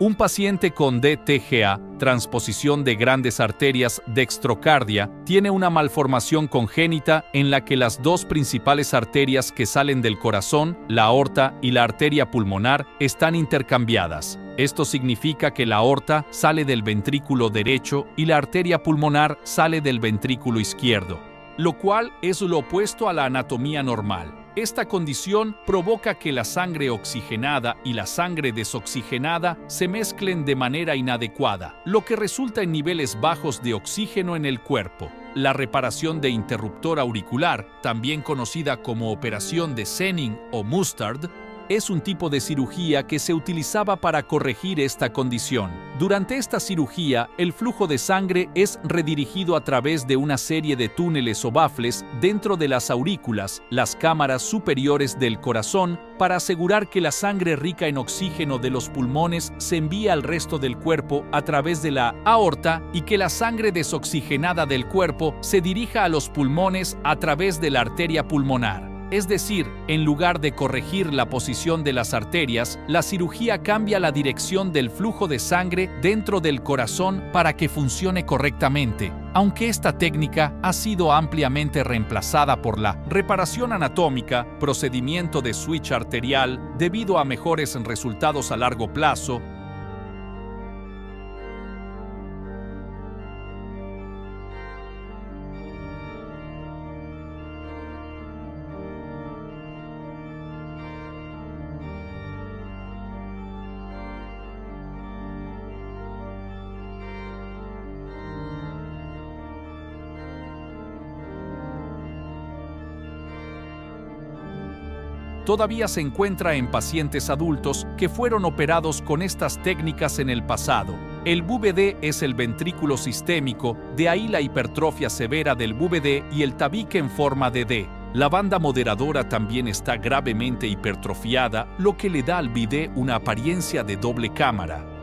Un paciente con DTGA, transposición de grandes arterias dextrocardia, tiene una malformación congénita en la que las dos principales arterias que salen del corazón, la aorta y la arteria pulmonar, están intercambiadas. Esto significa que la aorta sale del ventrículo derecho y la arteria pulmonar sale del ventrículo izquierdo, lo cual es lo opuesto a la anatomía normal. Esta condición provoca que la sangre oxigenada y la sangre desoxigenada se mezclen de manera inadecuada, lo que resulta en niveles bajos de oxígeno en el cuerpo. La reparación de interruptor auricular, también conocida como operación de Senning o Mustard, es un tipo de cirugía que se utilizaba para corregir esta condición. Durante esta cirugía, el flujo de sangre es redirigido a través de una serie de túneles o bafles dentro de las aurículas, las cámaras superiores del corazón, para asegurar que la sangre rica en oxígeno de los pulmones se envía al resto del cuerpo a través de la aorta y que la sangre desoxigenada del cuerpo se dirija a los pulmones a través de la arteria pulmonar. Es decir, en lugar de corregir la posición de las arterias, la cirugía cambia la dirección del flujo de sangre dentro del corazón para que funcione correctamente, aunque esta técnica ha sido ampliamente reemplazada por la reparación anatómica, procedimiento de switch arterial, debido a mejores resultados a largo plazo, todavía se encuentra en pacientes adultos que fueron operados con estas técnicas en el pasado. El VVD es el ventrículo sistémico, de ahí la hipertrofia severa del VVD y el tabique en forma de D. La banda moderadora también está gravemente hipertrofiada, lo que le da al BID una apariencia de doble cámara.